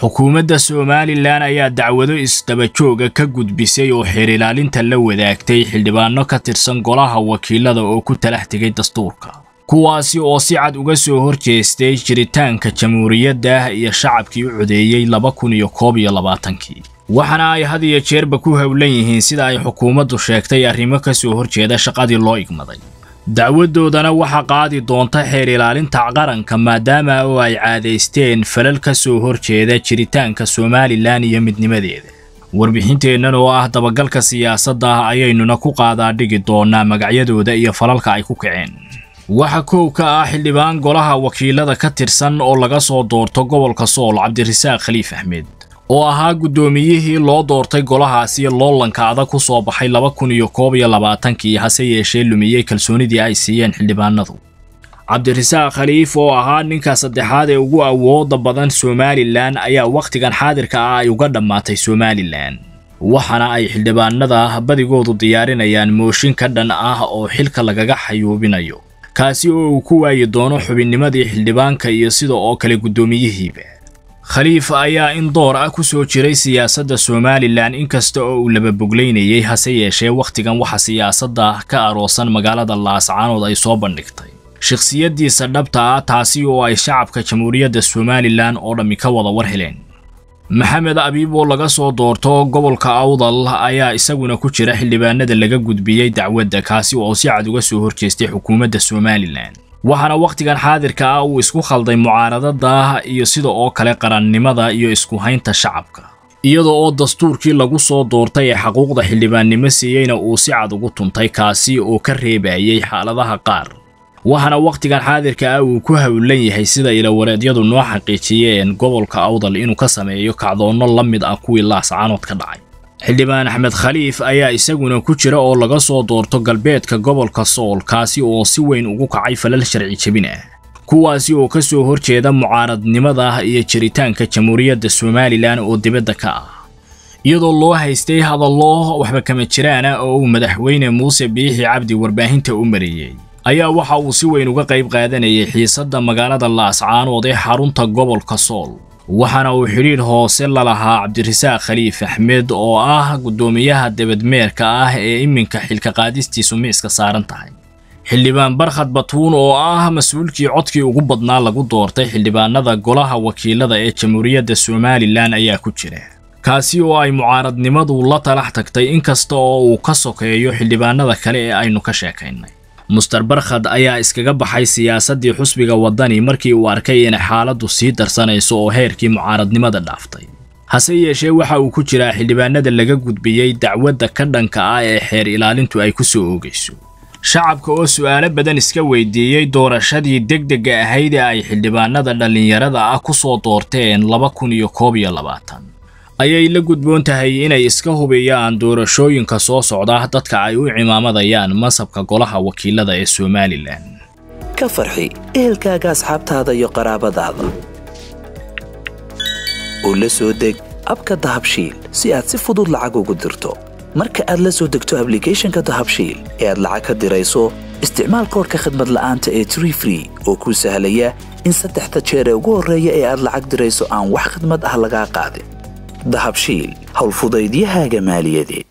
xukuumadda somalilan ayaa dacwado isdabajooga ka gudbisay oo xeer ilaalinta la wadaagtay xildhibaano ka tirsan golaha wakiilada oo ku talax tegay dastuurka. Kuwaasi oo si cad uga soo horjeestay jiritaanka jamhuuriyadda iyo shacabkii u codeeyey laba kun iyo koob iyo labaatankii. Waxaana ay had iyo jeerba ku howlan yihiin sida ay xukuumaddu sheegtay arrimo ka soo horjeeda shaqadii loo igmaday dacwadoodana waxaa qaadi doonta xeer ilaalinta qaranka maadaama oo ay caadaysteen falal ka soo horjeeda jiritaanka somalilan iyo midnimadeeda. Warbixinteennan oo ah dabagalka siyaasadda ayaynuna ku qaadaa dhigi doonaa magacyadooda iyo falalka ay ku kaceen. Waxa kow ka ah xildhibaan golaha wakiilada ka tirsan oo laga soo doorto gobolka sool cabdirasaaq khaliif axmed oo ahaa guddoomiyihii loo doortay golahaasi loolanka adag ku soo baxay laba kun iyo koob iyo labaatankii hase yeeshee lumiyey kalsoonidii ay siiyeen xildhibaanadu. Cabdirasaaq khaliif oo ahaa ninka saddexaad ee ugu awooda badan somalilan ayaa wakhtigan xaadirka ah ay uga dhammaatay somalilan waxaana ay xildhibaanada badigoodu diyaarinayaan mooshin ka dhan ah oo xilka lagaga xayuubinayo kaasi oo uu ku waayi doono xubinnimadii xildhibaanka iyo sida oo kale guddoomiyihiiba khaliif ayaa in door ah ku soo jiray siyaasadda somalilan inkasta oo uu lababoglaynayay hase yeeshee wakhtigan waxa siyaasadda ka aroosan magaalada laascaanood ay soo bandhigtay. Shakhsiyaddiisa dhabta ah taasi oo ay shacabka jamhuuriyadda somalilan oo dhammi ka wada war heleen. Maxamed abiib oo laga soo doorto gobolka awdal ayaa isaguna ku jira xildhibaanada laga gudbiyey dacwadda kaasi oo si cad uga soo horjeestay xukuumadda somalilan waxaana wakhtigan xaadirka ah uu isku khalday mucaaradada iyo sida oo kale qarannimada iyo isku haynta shacabka. Iyada oo dastuurkii lagu soo doortay ee xaquuqda xildhibaannimo siiyeyna uu si cad ugu tuntay kaasi oo ka reebayay xaaladaha qaar. Waxaana wakhtigan xaadirka ah uu ku howlan yahay sida ilawareedyadu noo xaqiijiyeen gobolka awdal inuu ka sameeyo kacdoonno la mid ah kuwii laascaanood ka dhacay xildhibaan axmed khaliif ayaa isaguna ku jira oo laga soo doorto galbeedka gobolka sool kaasi oo si weyn ugu kacay falal sharci jebin ah kuwaasi oo ka soo horjeeda mucaaradnimada iyo jiritaanka jamhuuriyadda somalilan oo dibadda ka ah. Iyadoo loo haystay hadallo waxba kama jiraana oo uu madaxweyne muuse biixi cabdi warbaahinta u mariyey ayaa waxa uu si weyn uga qayb qaadanayay xiisadda magaalada laascaanood ee xarunta gobolka sool waxaana uu xidhiidh hoose la lahaa cabdirasaaq khaliif axmed oo ah guddoomiyaha debadmeerka ah ee iminka xilka qaadistiisu miiska saaran tahay. Xildhibaan barkhad batuun oo ah mas'uulkii codkii ugu badnaa lagu doortay xildhibaanada golaha wakiilada ee jamhuuriyadda somalilan ayaa ku jira. Kaasi oo ay mucaaradnimadu la talax tagtay inkasta oo uu ka sokeeyo xildhibaanada kale ee aynu ka sheekaynay muster barkhad ayaa iskaga baxay siyaasaddii xusbiga waddani markii uu arkay inay xaaladdu sii darsanayso oo heerkii mucaaradnimada dhaaftay. Hase yeeshee waxa uu ku jiraa xildhibaanada laga gudbiyey dacwadda ka dhanka ah ee xeer ilaalintu ay ku soo oogayso shacabka oo su'aalo badan iska weydiiyey doorashadii degdega ahayd ee ay xildhibaanada dhallinyarada ah ku soo doorteen laba kun iyo koob iyo labaatan ayay la gudboon tahay inay iska hubiyaan doorashooyinka soo socda dadka ay u cimaamadayaan masabka golaha wakiilada ee somalilan ka farxi ehelkaaga asxaabtaada iyo qaraabadaada. Oo la soo deg abka dahabshiil si aad si fudud lacag ugu dirto. Marka aad la soo degto ablicathonka dahabshiil ee aad lacag ka dirayso isticmaal koorka khadmad la'aanta ee tree oo kuu sahlaya in saddexda jeer ee ugu horreeya ee aad lacag dirayso aan wax khadmad ah lagaa qaadin دهبشيل هەڵفودەی دی جمال يدي